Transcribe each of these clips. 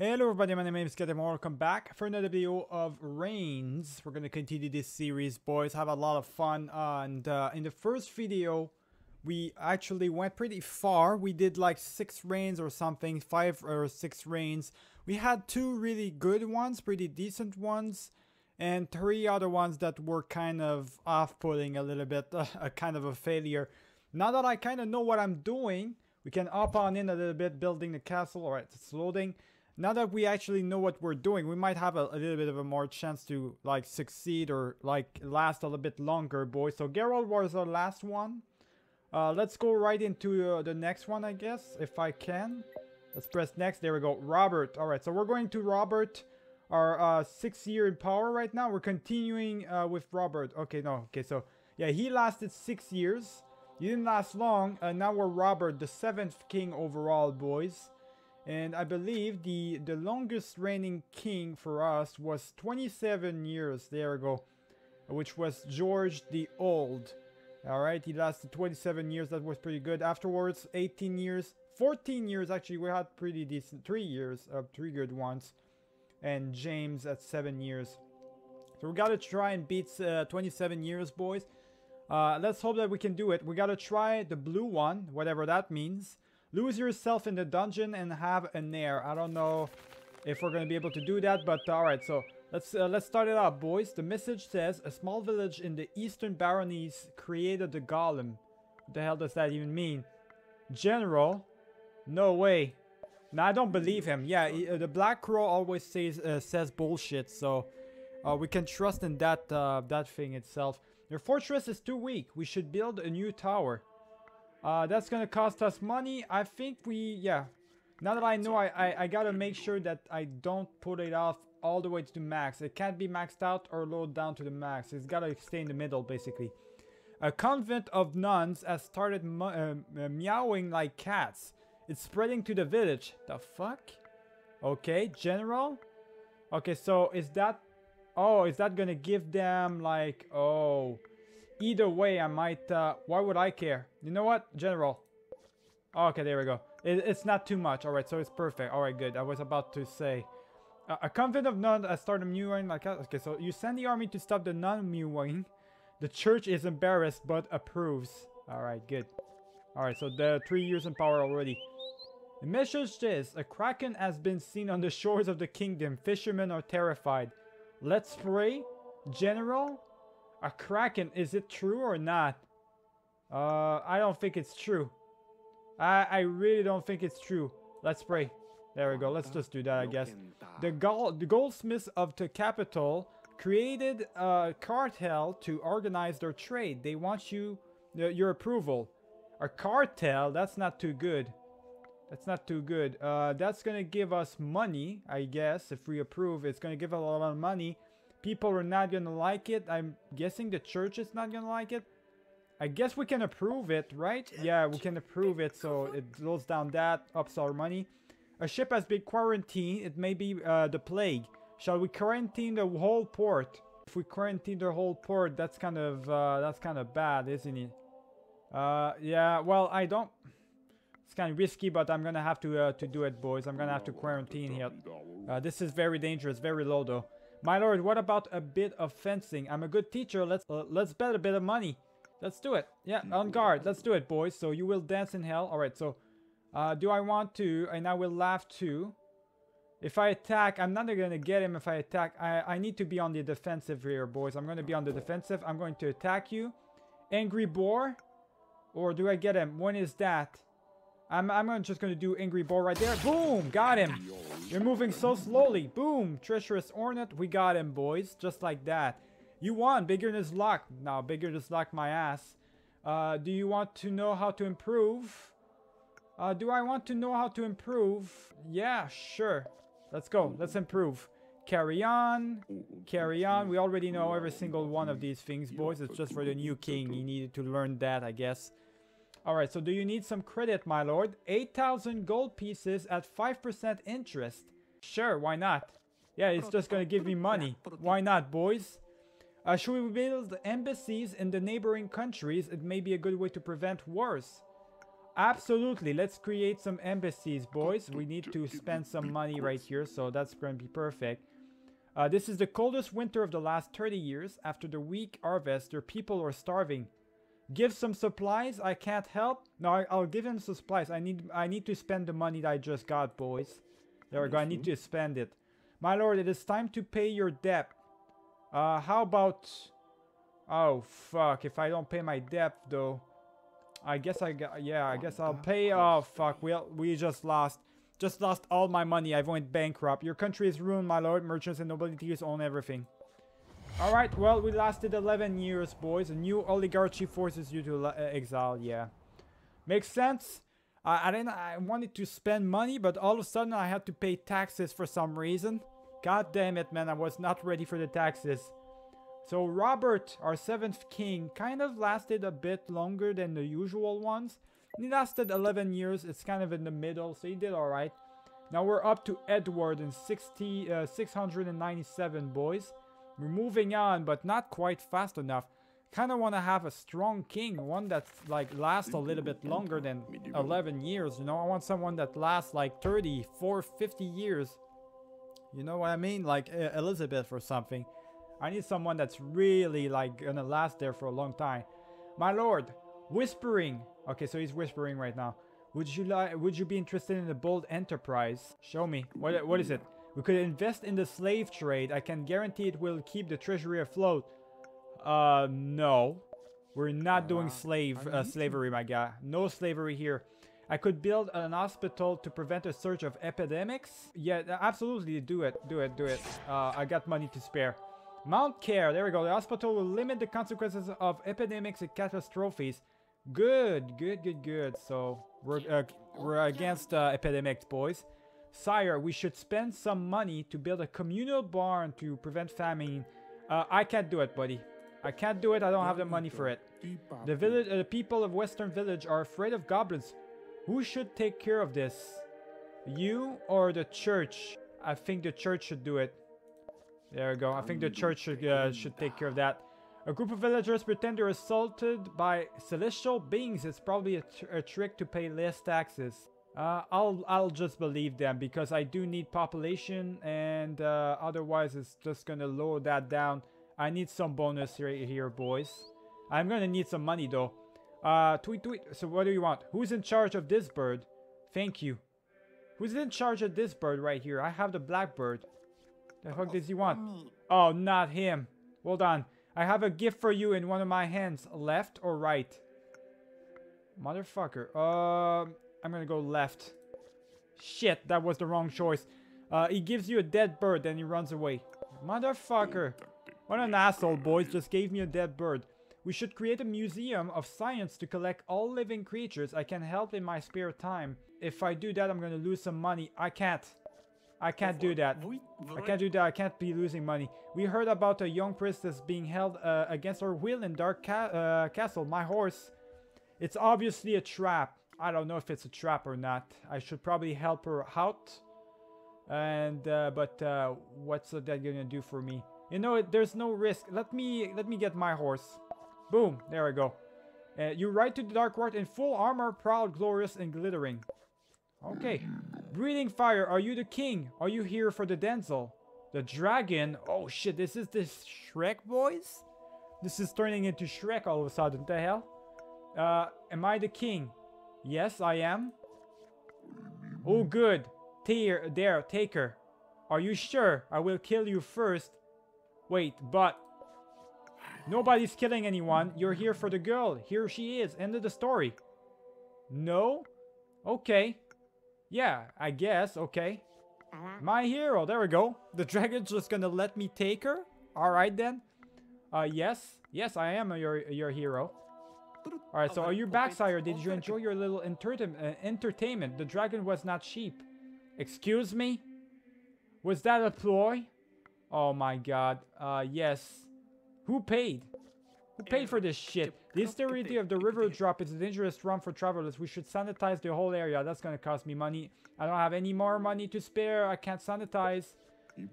Hello everybody, my name is Ketem. Welcome back for another video of Reigns. We're gonna continue this series, boys. Have a lot of fun. Uh, and uh, in the first video, we actually went pretty far. We did like six reigns or something, five or six reigns. We had two really good ones, pretty decent ones, and three other ones that were kind of off-putting a little bit, a kind of a failure. Now that I kind of know what I'm doing, we can hop on in a little bit, building the castle. All right, it's loading now that we actually know what we're doing, we might have a, a, little bit of a more chance to like succeed or like last a little bit longer, boys. So Geralt was our last one. Uh, let's go right into uh, the next one, I guess, if I can. Let's press next. There we go. Robert. All right, so we're going to Robert, our uh, sixth year in power right now. We're continuing uh, with Robert. Okay, no. Okay, so yeah, he lasted six years. He didn't last long. Uh, now we're Robert, the seventh king overall, boys. And I believe the, the longest reigning king for us was 27 years, there we go, which was George the Old. Alright, he lasted 27 years, that was pretty good. Afterwards, 18 years, 14 years actually, we had pretty decent, 3 years, uh, 3 good ones. And James at 7 years. So we gotta try and beat uh, 27 years, boys. Uh, let's hope that we can do it. We gotta try the blue one, whatever that means. Lose yourself in the dungeon and have an heir. I don't know if we're going to be able to do that, but uh, alright, so let's uh, let's start it up, boys. The message says, a small village in the eastern baronies created the golem. What the hell does that even mean? General? No way. No, I don't believe him. Yeah, he, uh, the Black Crow always says uh, says bullshit, so uh, we can trust in that uh, that thing itself. Your fortress is too weak. We should build a new tower. Uh, that's gonna cost us money. I think we, yeah. Now that I know, I, I, I gotta make sure that I don't put it off all the way to the max. It can't be maxed out or lowered down to the max. It's gotta stay in the middle, basically. A convent of nuns has started uh, uh, meowing like cats. It's spreading to the village. The fuck? Okay, general? Okay, so is that... Oh, is that gonna give them like... Oh... Either way, I might... Uh, why would I care? You know what? General. Okay, there we go. It, it's not too much. Alright, so it's perfect. Alright, good. I was about to say... Uh, a convent of nuns has started mewing like... Okay, so you send the army to stop the nun mewing. The church is embarrassed, but approves. Alright, good. Alright, so the three years in power already. The message is, a kraken has been seen on the shores of the kingdom. Fishermen are terrified. Let's pray. General? A kraken, is it true or not? Uh, I don't think it's true. I, I really don't think it's true. Let's pray. There we go. Let's just do that, I guess. The, gold, the goldsmiths of the capital created a cartel to organize their trade. They want you, uh, your approval. A cartel? That's not too good. That's not too good. Uh, that's gonna give us money, I guess. If we approve, it's gonna give a lot of money. People are not gonna like it. I'm guessing the church is not gonna like it. I guess we can approve it, right? Yeah, we can approve it, so it slows down that, ups our money. A ship has been quarantined. It may be uh, the plague. Shall we quarantine the whole port? If we quarantine the whole port, that's kind of uh, that's kind of bad, isn't it? Uh, yeah. Well, I don't. It's kind of risky, but I'm gonna have to uh, to do it, boys. I'm gonna have to quarantine here. Uh, this is very dangerous, very low though. My lord, what about a bit of fencing? I'm a good teacher. Let's uh, let's bet a bit of money. Let's do it. Yeah, on guard. Let's do it, boys. So you will dance in hell. All right. So, uh, do I want to? And I will laugh too. If I attack, I'm not going to get him if I attack. I, I need to be on the defensive here, boys. I'm going to be on the defensive. I'm going to attack you. Angry boar? Or do I get him? When is that? I'm, I'm just going to do Angry Boar right there. Boom! Got him! You're moving so slowly. Boom! Treacherous Hornet. We got him, boys. Just like that. You won. Biggerness luck. Now, Biggerness luck my ass. Uh, do you want to know how to improve? Uh, do I want to know how to improve? Yeah, sure. Let's go. Let's improve. Carry on. Carry on. We already know every single one of these things, boys. It's just for the new king. He needed to learn that, I guess. Alright, so do you need some credit, my lord? 8,000 gold pieces at 5% interest. Sure, why not? Yeah, it's just gonna give me money. Why not, boys? Uh, should we build embassies in the neighboring countries? It may be a good way to prevent wars. absolutely. Let's create some embassies, boys. We need to spend some money right here, so that's to be perfect. Uh, this is the coldest winter of the last 30 years. After the weak harvest, their people are starving. Give some supplies. I can't help. No, I, will give him supplies. I need I need to spend the money that I just got, boys. There we go. I need to spend it. My lord, it is time to pay your debt. Uh, how about... Oh, fuck. If I don't pay my debt, though... I guess I got... Yeah, I guess I'll pay... Oh, fuck. We, we just lost. Just lost all my money. I went bankrupt. Your country is ruined, my lord. Merchants and nobilities own everything. Alright, well, we lasted 11 years, boys. A new oligarchy forces you to uh, exile, yeah. Makes sense. I, I didn't. I wanted to spend money, but all of a sudden I had to pay taxes for some reason. God damn it, man! I was not ready for the taxes. So Robert, our seventh king, kind of lasted a bit longer than the usual ones. He lasted 11 years. It's kind of in the middle, so he did all right. Now we're up to Edward in 60, uh, 697, boys. We're moving on, but not quite fast enough. Kind of want to have a strong king, one that like lasts a little bit longer than 11 years, you know? I want someone that lasts like 30, 40, 50 years. You know what I mean? Like uh, Elizabeth or something. I need someone that's really like gonna last there for a long time. My lord, whispering. Okay, so he's whispering right now. Would you like? Would you be interested in a bold enterprise? Show me. What? What is it? We could invest in the slave trade. I can guarantee it will keep the treasury afloat. Uh, no. We're not doing slave uh, slavery, my guy. No slavery here. I could build an hospital to prevent a surge of epidemics. Yeah, absolutely. Do it. Do it. Do it. Uh, I got money to spare. Mount Care. There we go. The hospital will limit the consequences of epidemics and catastrophes. Good. Good, good, good. So, we're, uh, we're against uh, epidemics, boys. Sire, we should spend some money to build a communal barn to prevent famine. Uh, I can't do it, buddy. I can't do it. I don't have the money for it. The village, uh, the people of Western Village are afraid of goblins. Who should take care of this? You or the church? I think the church should do it. There we go. I think the church should uh, should take care of that. A group of villagers pretend they're assaulted by celestial beings. It's probably a, tr a trick to pay less taxes. Uh, I'll I'll just believe them because I do need population and uh, otherwise it's just gonna lower that down. I need some bonus here, here, boys. I'm gonna need some money though. Uh, tweet, tweet. So what do you want? Who's in charge of this bird? Thank you. Who's in charge of this bird right here? I have the blackbird. The fuck does he want? Oh, not him. Hold on. I have a gift for you in one of my hands. Left or right? Motherfucker. Um, uh, I'm gonna go left. Shit, that was the wrong choice. Uh, he gives you a dead bird, then he runs away. Motherfucker. What an asshole, boys. Just gave me a dead bird. We should create a museum of science to collect all living creatures I can help in my spare time. If I do that, I'm gonna lose some money. I can't. I can't do that. I can't do that. I can't be losing money. We heard about a young princess being held uh, against her will in Dark ca uh, Castle. My horse. It's obviously a trap. I don't know if it's a trap or not. I should probably help her out. And uh, but uh, what's that gonna do for me? You know, there's no risk. Let me let me get my horse. Boom, there we go. Uh, you ride to the Dark World in full armor, proud, glorious, and glittering. Okay. Breathing fire, are you the king? Are you here for the Denzel? The dragon? Oh shit, this is this Shrek, boys? This is turning into Shrek all of a sudden, the hell? Uh, am I the king? Yes, I am. Oh, good. There, there, take her. Are you sure? I will kill you first. Wait, but... Nobody's killing anyone. You're here for the girl. Here she is. End of the story. No? Okay. Yeah, I guess. Okay. My hero. There we go. The dragon's just gonna let me take her? Alright then. Uh, yes. Yes, I am your, your hero. Alright, so are you back, sire? Did you enjoy your little uh, entertainment? The dragon was not cheap. Excuse me? Was that a ploy? Oh my god. Uh, yes. Who paid? Who paid for this shit? The history of the river drop is a dangerous run for travelers. We should sanitize the whole area. That's gonna cost me money. I don't have any more money to spare. I can't sanitize.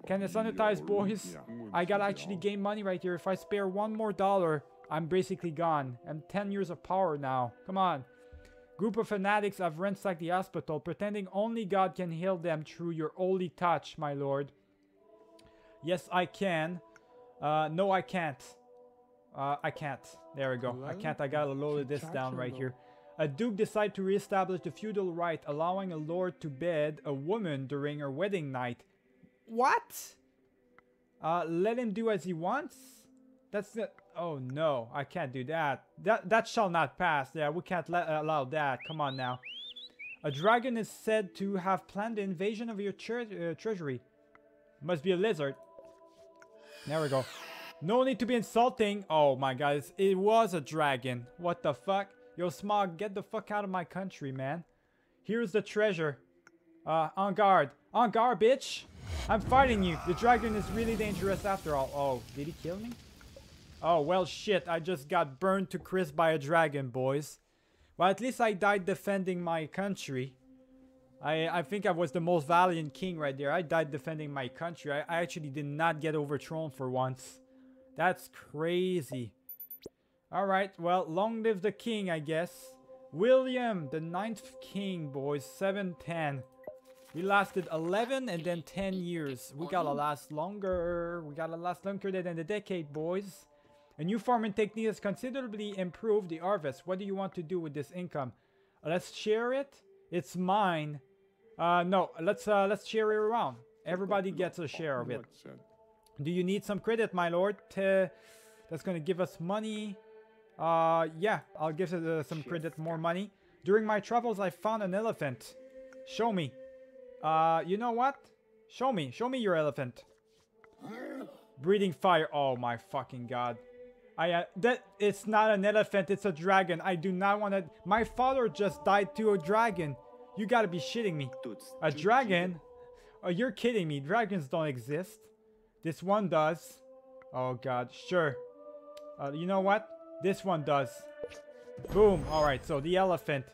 Can I sanitize, boys? I gotta actually gain money right here. If I spare one more dollar, I'm basically gone. I'm 10 years of power now. Come on. Group of fanatics have ransacked the hospital, pretending only God can heal them through your holy touch, my lord. Yes, I can. Uh, no, I can't. Uh, I can't. There we go. I can't. I gotta load this down right here. A duke decided to reestablish the feudal right, allowing a lord to bed a woman during her wedding night. What? Uh, let him do as he wants? That's the... Oh no, I can't do that. That that shall not pass. Yeah, we can't let, allow that. Come on now. A dragon is said to have planned the invasion of your tre uh, treasury. Must be a lizard. There we go. No need to be insulting. Oh my god, it was a dragon. What the fuck? Yo, Smaug, get the fuck out of my country, man. Here's the treasure. Uh, on guard. On guard, bitch! I'm fighting you. The dragon is really dangerous after all. Oh, did he kill me? Oh, well, shit. I just got burned to crisp by a dragon, boys. Well, at least I died defending my country. I, I think I was the most valiant king right there. I died defending my country. I, I actually did not get overthrown for once. That's crazy. Alright, well, long live the king, I guess. William, the ninth king, boys. 710. We lasted 11 and then 10 years. We gotta last longer. We gotta last longer than a decade, boys. A new farming technique has considerably improved the harvest. What do you want to do with this income? Let's share it. It's mine. Uh, no, let's uh, let's share it around. Everybody gets a share of it. Do you need some credit, my lord? That's gonna give us money. Uh, yeah, I'll give it uh, some credit, more money. During my travels, I found an elephant. Show me. Uh, you know what? Show me. Show me your elephant. Breathing fire. Oh my fucking god. I uh, that it's not an elephant, it's a dragon. I do not want to. My father just died to a dragon. You gotta be shitting me. A dragon? Oh, you're kidding me. Dragons don't exist. This one does. Oh god, sure. Uh, you know what? This one does. Boom. Alright, so the elephant.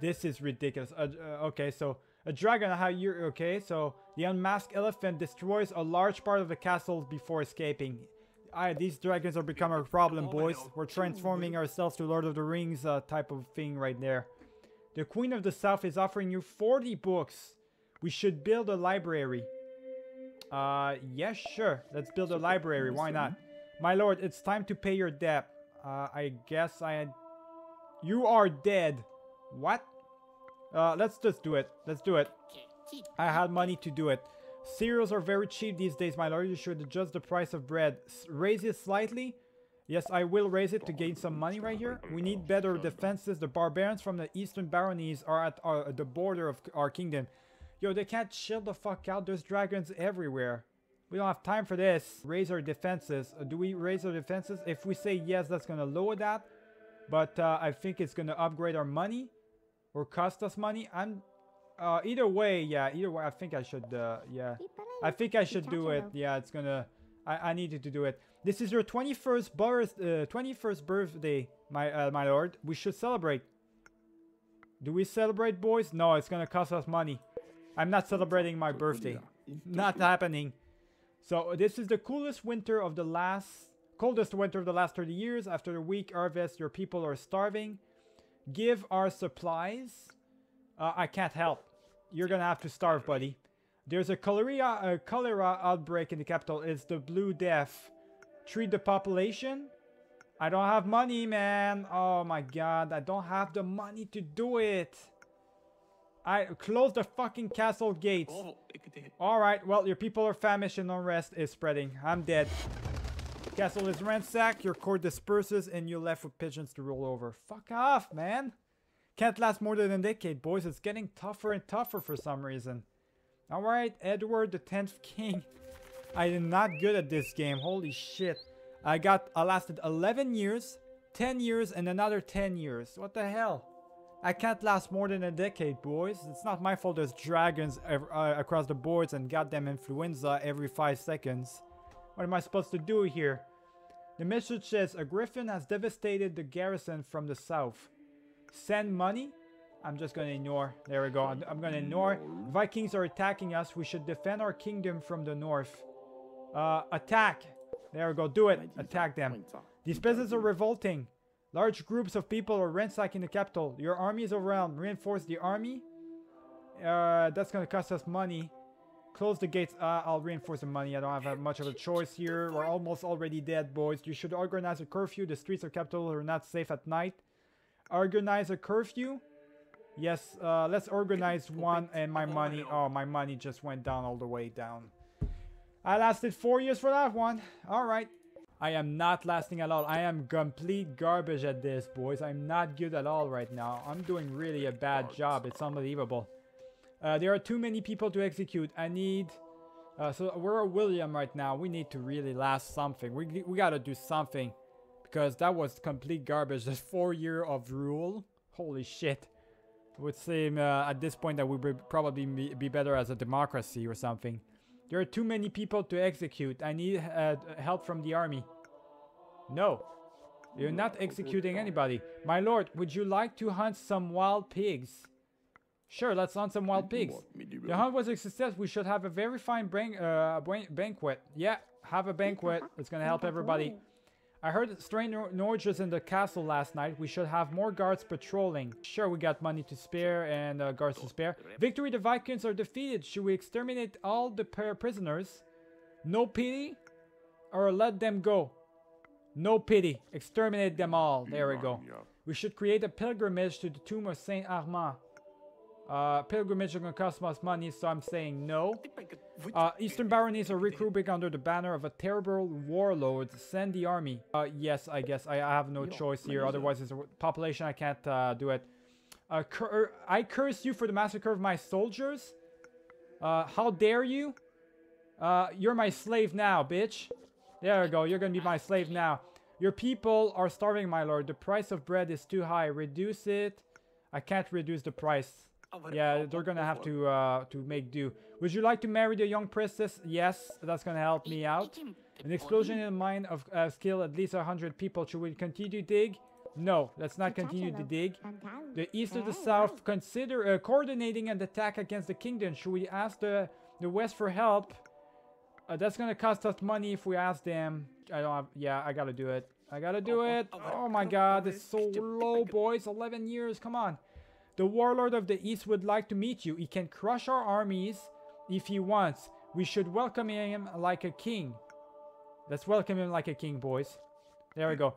This is ridiculous. Uh, uh, okay, so a dragon, how you okay? So the unmasked elephant destroys a large part of the castle before escaping. I, these dragons are becoming a problem, boys. We're transforming ourselves to Lord of the Rings uh, type of thing right there. The Queen of the South is offering you 40 books. We should build a library. Uh, yes, yeah, sure. Let's build a library. Why not? My lord, it's time to pay your debt. Uh, I guess I... You are dead. What? Uh, let's just do it. Let's do it. I had money to do it. Cereals are very cheap these days, my lord. You should adjust the price of bread. S raise it slightly. Yes, I will raise it to gain some money right here. We need better defenses. The barbarians from the eastern baronies are at our, the border of our kingdom. Yo, they can't chill the fuck out. There's dragons everywhere. We don't have time for this. Raise our defenses. Uh, do we raise our defenses? If we say yes, that's going to lower that. But uh, I think it's going to upgrade our money. Or cost us money. I'm uh, either way, yeah, either way, I think I should, uh, yeah. I think I should do it. Yeah, it's gonna, I, I needed to do it. This is your 21st birth, uh, 21st birthday, my, uh, my lord. We should celebrate. Do we celebrate, boys? No, it's gonna cost us money. I'm not celebrating my birthday. Not happening. So this is the coolest winter of the last, coldest winter of the last 30 years. After a week harvest, your people are starving. Give our supplies. Uh, I can't help. You're gonna have to starve, buddy. There's a cholera, a cholera outbreak in the capital. It's the Blue Death. Treat the population. I don't have money, man. Oh my god, I don't have the money to do it. I close the fucking castle gates. Oh, Alright, well, your people are famished and unrest is spreading. I'm dead. Castle is ransacked, your court disperses, and you're left with pigeons to roll over. Fuck off, man. Can't last more than a decade, boys. It's getting tougher and tougher for some reason. Alright, Edward the 10th King. I am not good at this game. Holy shit. I got, I lasted 11 years, 10 years, and another 10 years. What the hell? I can't last more than a decade, boys. It's not my fault there's dragons uh, across the boards and goddamn influenza every 5 seconds. What am I supposed to do here? The message says, a griffin has devastated the garrison from the south. Send money. I'm just going to ignore. There we go. I'm, going to ignore. Vikings are attacking us. We should defend our kingdom from the north. Uh, attack. There we go. Do it. Attack them. These peasants are revolting. Large groups of people are ransacking the capital. Your army is overwhelmed. Reinforce the army. Uh, that's gonna cost us money. Close the gates. Uh, I'll reinforce the money. I don't have much of a choice here. We're almost already dead, boys. You should organize a curfew. The streets of capital are not safe at night. Organize a curfew. Yes, uh, let's organize one and my money. Oh, my money just went down all the way down. I lasted four years for that one. All right. I am not lasting at all. I am complete garbage at this, boys. I'm not good at all right now. I'm doing really a bad job. It's unbelievable. Uh, there are too many people to execute. I need... Uh, so we're a William right now. We need to really last something. We, we gotta do something. Because that was complete garbage. This four year of rule. Holy shit. It would seem uh, at this point that we would probably be better as a democracy or something. There are too many people to execute. I need uh, help from the army. No. You're not executing anybody. My lord, would you like to hunt some wild pigs? Sure, let's hunt some wild pigs. The hunt was a success. We should have a very fine uh, banquet. Yeah, have a banquet. It's gonna help everybody. I heard strange noises in the castle last night. We should have more guards patrolling. Sure, we got money to spare and uh, guards to spare. Victory, the Vikings are defeated. Should we exterminate all the prisoners? No pity? Or let them go? No pity. Exterminate them all. There we go. We should create a pilgrimage to the tomb of Saint Armand. Uh, pilgrimage are gonna cost us money, so I'm saying no. Uh, Eastern baronies are regrouping under the banner of a terrible warlord. Send the army. Uh, yes, I guess I, I have no choice here. Otherwise, it's a population. I can't uh, do it. Uh, cur er, I curse you for the massacre of my soldiers. Uh, how dare you? Uh, you're my slave now, bitch. There we go. You're gonna be my slave now. Your people are starving, my lord. The price of bread is too high. Reduce it. I can't reduce the price. Yeah, they're gonna have to uh, to make do. Would you like to marry the young princess? Yes, that's gonna help me out. An explosion in the mine of uh, skill at least 100 people. Should we continue to dig? No, let's not continue to dig. The east or the south consider uh, coordinating an attack against the kingdom. Should we ask the, the west for help? Uh, that's gonna cost us money if we ask them. I don't have... Yeah, I gotta do it. I gotta do it. Oh my god, it's so low, boys. 11 years, come on. The warlord of the east would like to meet you. He can crush our armies if he wants. We should welcome him like a king. Let's welcome him like a king, boys. There we go.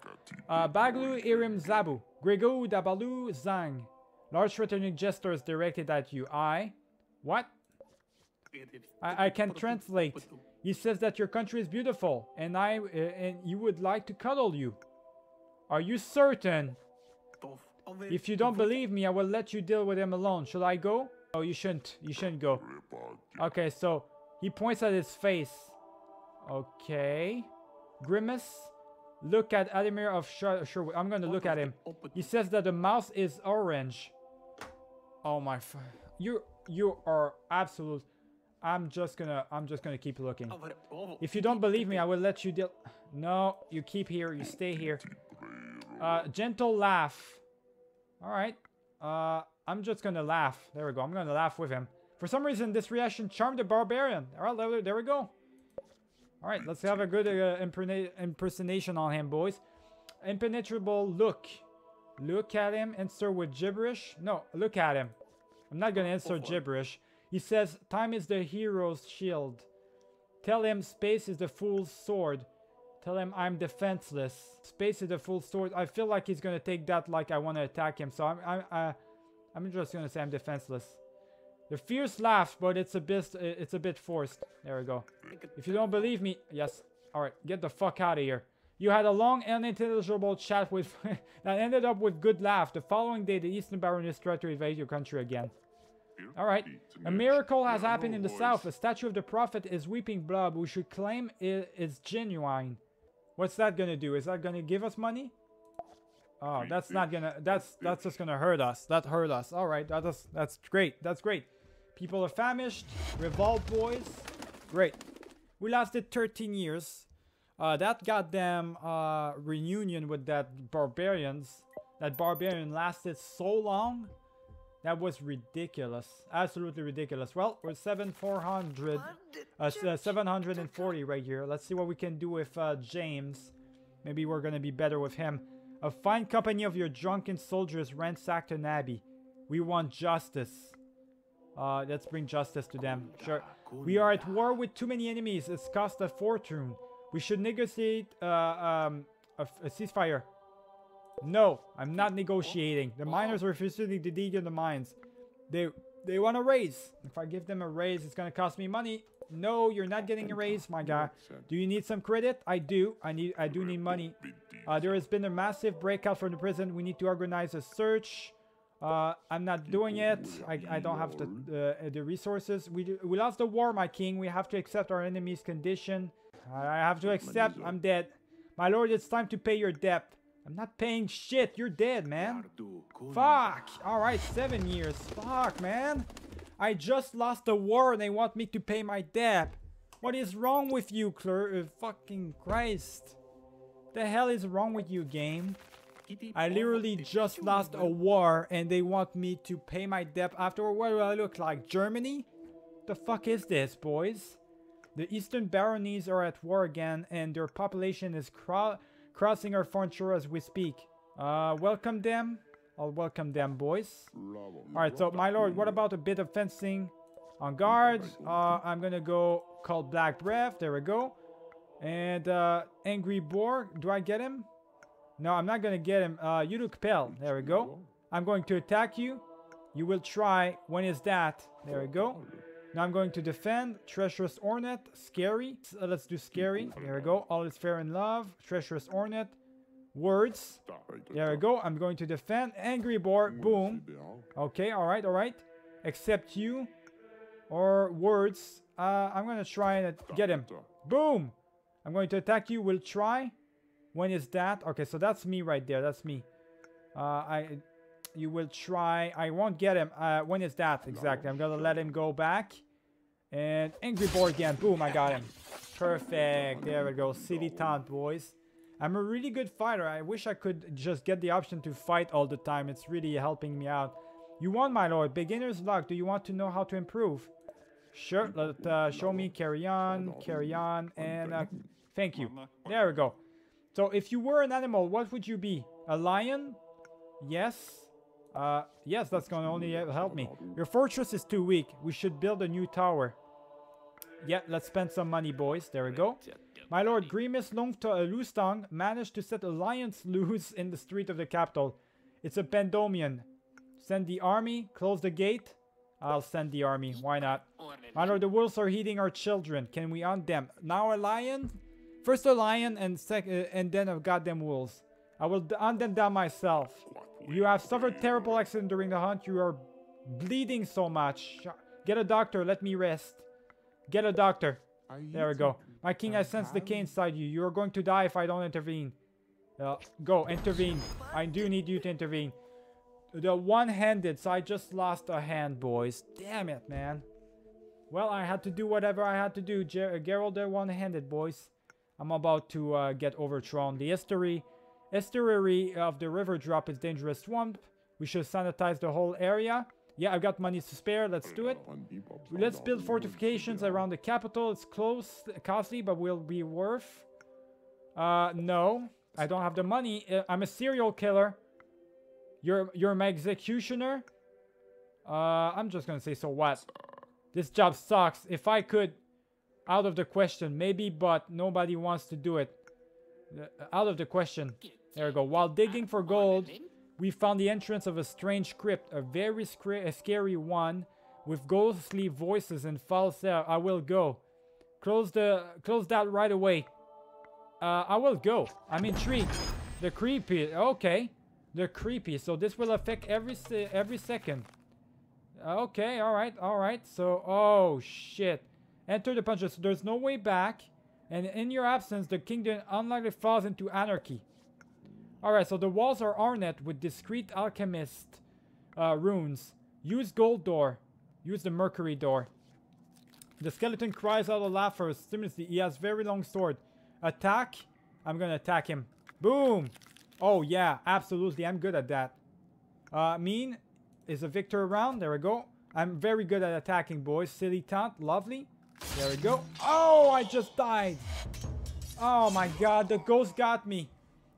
Uh, Baglu Irim Zabu. Grego Dabalu Zang. Large threatening gestures directed at you. I... What? I, I can translate. He says that your country is beautiful, and I uh, and you would like to cuddle you. Are you certain? If you don't believe me, I will let you deal with him alone. Should I go? Oh, you shouldn't. You shouldn't go. Okay, so he points at his face. Okay. Grimace. Look at Ademir of Sherwood. I'm going to look at him. He says that the mouse is orange. Oh my... You you are absolute... I'm just gonna I'm just gonna keep looking. If you don't believe me, I will let you deal. No, you keep here. You stay here. Uh, gentle laugh. All right. Uh, I'm just gonna laugh. There we go. I'm gonna laugh with him. For some reason, this reaction charmed the barbarian. All right, there we go. All right, let's have a good uh, impersonation on him, boys. Impenetrable look. Look at him, answer with gibberish. No, look at him. I'm not gonna answer gibberish. He says, time is the hero's shield. Tell him space is the fool's sword. Tell him I'm defenseless. Space is the full sword. I feel like he's gonna take that like I want to attack him. So I'm I'm uh, I'm just gonna say I'm defenseless. The fierce laugh, but it's a bit it's a bit forced. There we go. If you don't believe me, yes. All right, get the fuck out of here. You had a long and unintelligible chat with that ended up with good laugh. The following day, the Eastern Baroness tried to invade your country again. Alright. A miracle has happened in the south. A statue of the prophet is weeping blood. We should claim it is genuine. What's that gonna do? Is that gonna give us money? Oh, that's not gonna, that's, that's just gonna hurt us. That hurt us. Alright, that is, that's great. That's great. People are famished. Revolt boys. Great. We lasted 13 years. Uh, that goddamn uh, reunion with that barbarians, that barbarian lasted so long. That was ridiculous. Absolutely ridiculous. Well, we're 7 400, uh, uh 740 right here. Let's see what we can do with uh, James. Maybe we're going to be better with him. A fine company of your drunken soldiers ransacked an abbey. We want justice. Uh, let's bring justice to them. Sure. We are at war with too many enemies. It's cost a fortune. We should negotiate uh, um, a, a ceasefire. No, I'm not negotiating. The miners are refusing to dig in the mines. They they want a raise. If I give them a raise, it's gonna cost me money. No, you're not getting a raise, my guy. Do you need some credit? I do. I need. I do need money. Uh, there has been a massive breakout from the prison. We need to organize a search. Uh, I'm not doing it. I, I don't have the uh, the resources. We we lost the war, my king. We have to accept our enemy's condition. I have to accept. I'm dead. My lord, it's time to pay your debt. I'm not paying shit. You're dead, man. Fuck. All right, seven years. Fuck, man. I just lost the war and they want me to pay my debt. What is wrong with you, Clur? Uh, fucking Christ. The hell is wrong with you, game? I literally just lost a war and they want me to pay my debt after. What do I look like? Germany? The fuck is this, boys? The eastern baronies are at war again and their population is cro crossing our front shore as we speak. Uh, welcome them. I'll welcome them, boys. Alright, so my lord, what about a bit of fencing on guard? Uh, I'm gonna go call Black Breath. There we go. And uh, Angry Boar. Do I get him? No, I'm not gonna get him. Uh, you look pale. There we go. I'm going to attack you. You will try. When is that? There we go. Now I'm going to defend. Treacherous Hornet. Scary. So let's do Scary. There we go. All is fair in love. Treacherous Hornet. Words. There we go. I'm going to defend. Angry Boar. Boom. Okay, alright, alright. Except you. Or words. Uh, I'm going to try and get him. Boom. I'm going to attack you. We'll try. When is that? Okay, so that's me right there. That's me. Uh, I, you will try. I won't get him. Uh, when is that exactly? I'm gonna let him go back. And Angry Boar again. Boom, I got him. Perfect. There we go. City Taunt, boys. I'm a really good fighter. I wish I could just get the option to fight all the time. It's really helping me out. You won, my lord. Beginner's luck. Do you want to know how to improve? Sure. Let uh, show me. Carry on. Carry on. And uh, thank you. There we go. So if you were an animal, what would you be? A lion? Yes. Uh, yes, that's gonna only help me. Your fortress is too weak. We should build a new tower. Yeah, let's spend some money, boys. There we go. My lord, Grimace Lustang managed to set a lions loose in the street of the capital. It's a Pendomian. Send the army. Close the gate. I'll send the army. Why not? My lord, the wolves are eating our children. Can we hunt them? Now a lion? First a lion and sec uh, and then a goddamn wolves. I will hunt them down myself. You have suffered terrible accident during the hunt. You are bleeding so much. Get a doctor. Let me rest. Get a doctor. There we go. My king, I sense the K inside you. You are going to die if I don't intervene. Uh, go, intervene. I do need you to intervene. The one-handed, so I just lost a hand, boys. Damn it, man. Well, I had to do whatever I had to do. Ger Geralt, the one-handed, boys. I'm about to uh, get overthrown. The estuary, estuary of the river drop is dangerous swamp. We should sanitize the whole area. Yeah, I've got money to spare. Let's do it. Let's build fortifications around the capital. It's close, costly, but will be worth. Uh, no. I don't have the money. Uh, I'm a serial killer. You're, you're my executioner? Uh, I'm just gonna say, so what? This job sucks. If I could out of the question. Maybe, but nobody wants to do it. Uh, out of the question. There we go. While digging for gold, we found the entrance of a strange crypt. A very a scary one with ghostly voices and false air. I will go. Close the close that right away. Uh, I will go. I'm intrigued. The creepy. Okay. The creepy. So this will affect every se every second. Okay. All right. All right. So, oh shit. Enter the punches. There's no way back. And in your absence, the kingdom unlikely falls into anarchy. Alright, so the walls are ornate with discreet alchemist uh, runes. Use gold door. Use the mercury door. The skeleton cries out a laughter stimulously. He has very long sword. Attack. I'm gonna attack him. Boom! Oh yeah, absolutely. I'm good at that. Uh, mean. Is a victor around? There we go. I'm very good at attacking, boys. Silly taunt. Lovely. There we go. Oh, I just died. Oh my god, the ghost got me.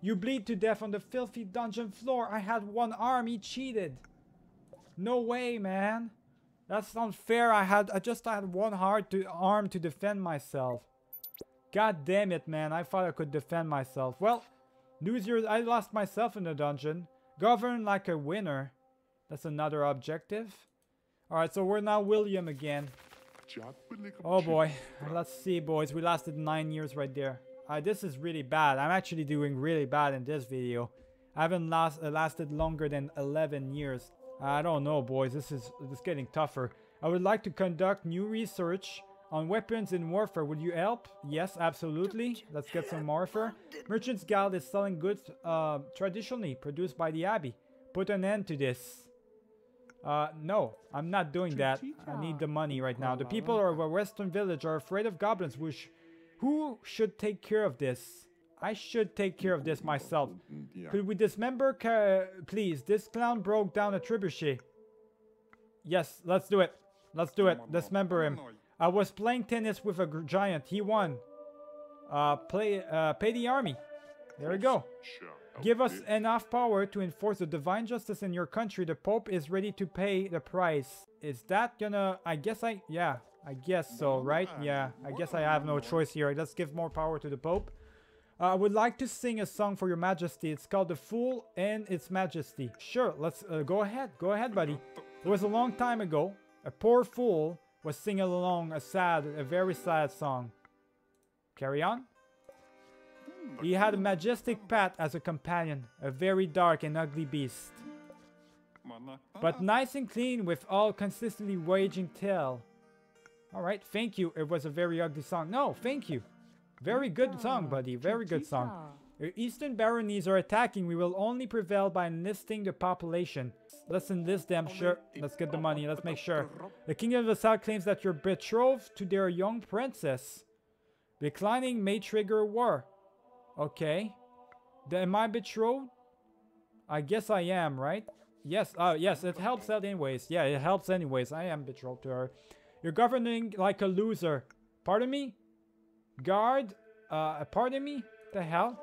You bleed to death on the filthy dungeon floor. I had one arm. He cheated. No way, man. That's unfair. I had I just had one hard to arm to defend myself. God damn it, man. I thought I could defend myself. Well, news year I lost myself in the dungeon. Govern like a winner. That's another objective. Alright, so we're now William again. Oh boy. Let's see, boys. We lasted nine years right there. Uh, this is really bad. I'm actually doing really bad in this video. I haven't last, uh, lasted longer than 11 years. I don't know, boys. This is, this is getting tougher. I would like to conduct new research on weapons in warfare. Would you help? Yes, absolutely. Let's get some warfare. Merchant's Guild is selling goods uh, traditionally produced by the Abbey. Put an end to this. Uh, no, I'm not doing that. I need the money right now. The people of a western village are afraid of goblins, which who should take care of this? I should take care of this myself. Could we dismember, please? This clown broke down a trebuchet. Yes, let's do it. Let's do it. Dismember him. I was playing tennis with a giant. He won. Uh, play, uh, pay the army. There we go. Give us enough power to enforce the divine justice in your country. The Pope is ready to pay the price. Is that gonna... I guess I... Yeah, I guess so, right? Yeah, I guess I have no choice here. Let's give more power to the Pope. Uh, I would like to sing a song for your majesty. It's called The Fool and Its Majesty. Sure, let's uh, go ahead. Go ahead, buddy. It was a long time ago. A poor fool was singing along a sad, a very sad song. Carry on. He had a majestic pet as a companion, a very dark and ugly beast. But nice and clean with all consistently waging tail. Alright, thank you. It was a very ugly song. No, thank you. Very good song, buddy. Very good song. Eastern baronies are attacking. We will only prevail by enlisting the population. Let's enlist them, sure. Let's get the money. Let's make sure. The king of the south claims that you're betrothed to their young princess. Declining may trigger war. Okay. Am I betrothed? I guess I am, right? Yes, uh, yes, it helps out anyways. Yeah, it helps anyways. I am betrothed to her. You're governing like a loser. Pardon me? Guard? Uh, pardon me? The hell?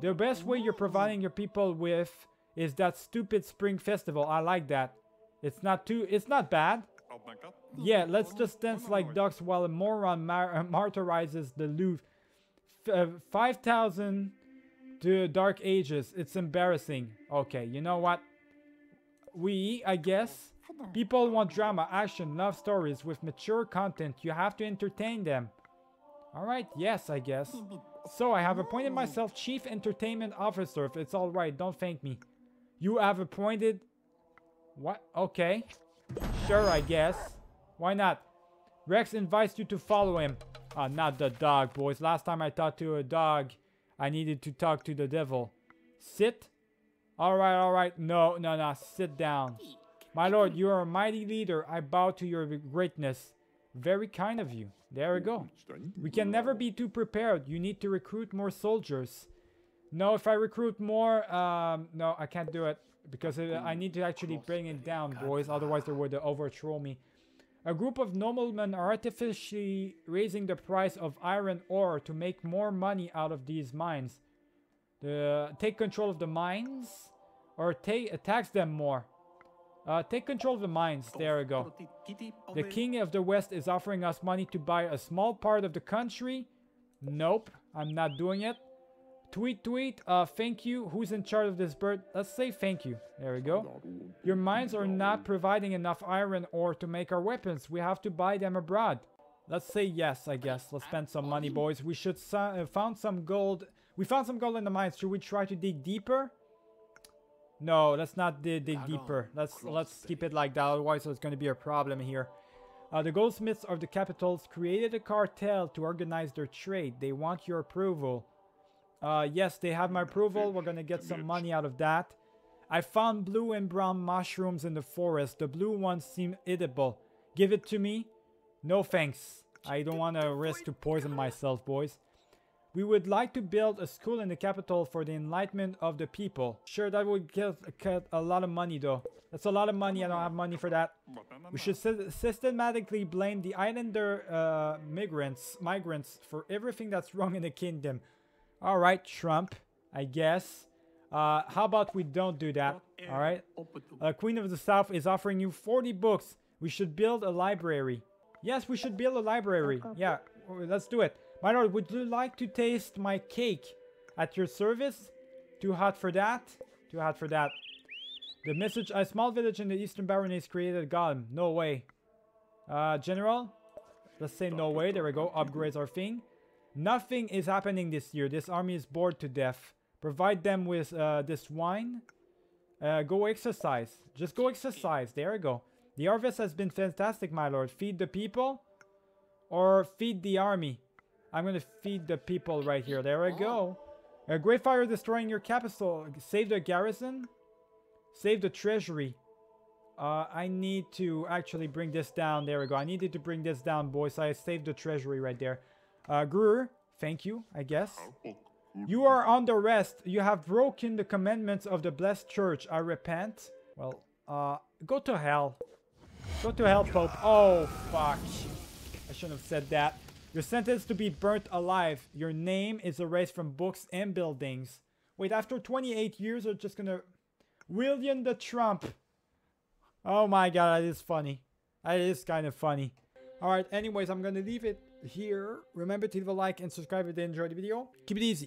The best way you're providing your people with is that stupid spring festival. I like that. It's not too, it's not bad. Yeah, let's just dance like ducks while a moron mar uh, martyrizes the Louvre. Uh, 5,000 to Dark Ages. It's embarrassing. Okay, you know what? We, I guess, People want drama, action, love stories with mature content. You have to entertain them. Alright, yes, I guess. So, I have appointed myself Chief Entertainment Officer. If it's alright, don't thank me. You have appointed... What? Okay. Sure, I guess. Why not? Rex invites you to follow him. Ah, not the dog, boys. Last time I talked to a dog, I needed to talk to the devil. Sit? Alright, alright. No, no, no. Sit down. My lord, you are a mighty leader. I bow to your greatness. Very kind of you. There we go. We can never be too prepared. You need to recruit more soldiers. No, if I recruit more, um, no, I can't do it. Because it, I need to actually bring it down, boys. Otherwise, they would overthrow me. A group of noblemen are artificially raising the price of iron ore to make more money out of these mines. The, take control of the mines or take tax them more. Uh, take control of the mines. There we go. The king of the west is offering us money to buy a small part of the country. Nope, I'm not doing it. Tweet, tweet, uh, thank you. Who's in charge of this bird? Let's say thank you. There we go. Your mines are not providing enough iron ore to make our weapons. We have to buy them abroad. Let's say yes, I guess. Let's spend some money, boys. We should uh, found some gold. We found some gold in the mines. Should we try to dig deeper? No, let's not dig, dig deeper. Let's let's keep it like that, otherwise it's going to be a problem here. Uh, the goldsmiths of the capitals created a cartel to organize their trade. They want your approval. Uh, yes, they have my approval. We're going to get some money out of that. I found blue and brown mushrooms in the forest. The blue ones seem edible. Give it to me. No thanks. I don't want to risk to poison myself, boys. We would like to build a school in the capital for the enlightenment of the people. Sure, that would get, get a lot of money though. That's a lot of money. I don't have money for that. We should systematically blame the islander uh, migrants, migrants for everything that's wrong in the kingdom. All right, Trump. I guess. Uh, how about we don't do that? All right. Uh, Queen of the South is offering you 40 books. We should build a library. Yes, we should build a library. Yeah, let's do it. My lord, would you like to taste my cake at your service? Too hot for that? Too hot for that. The message, a small village in the Eastern Baronies created golem. No way. Uh, General? Let's say no way. There we go. Upgrades our thing. Nothing is happening this year. This army is bored to death. Provide them with uh, this wine. Uh, go exercise. Just go exercise. There we go. The harvest has been fantastic, my lord. Feed the people or feed the army. I'm going to feed the people right here. There we go. A great fire destroying your capital. Save the garrison. Save the treasury. Uh, I need to actually bring this down. There we go. I needed to bring this down, boys. I saved the treasury right there. Uh, Gruer, thank you, I guess. You are under arrest. You have broken the commandments of the blessed church. I repent. Well, uh, go to hell. Go to hell, Pope. Oh, fuck. I shouldn't have said that. You're sentenced to be burnt alive. Your name is erased from books and buildings. Wait, after 28 years, they're just gonna... William the Trump. Oh my god, that is funny. That is kind of funny. Alright, anyways, I'm gonna leave it here. Remember to leave a like and subscribe if you enjoyed the video. Keep it easy.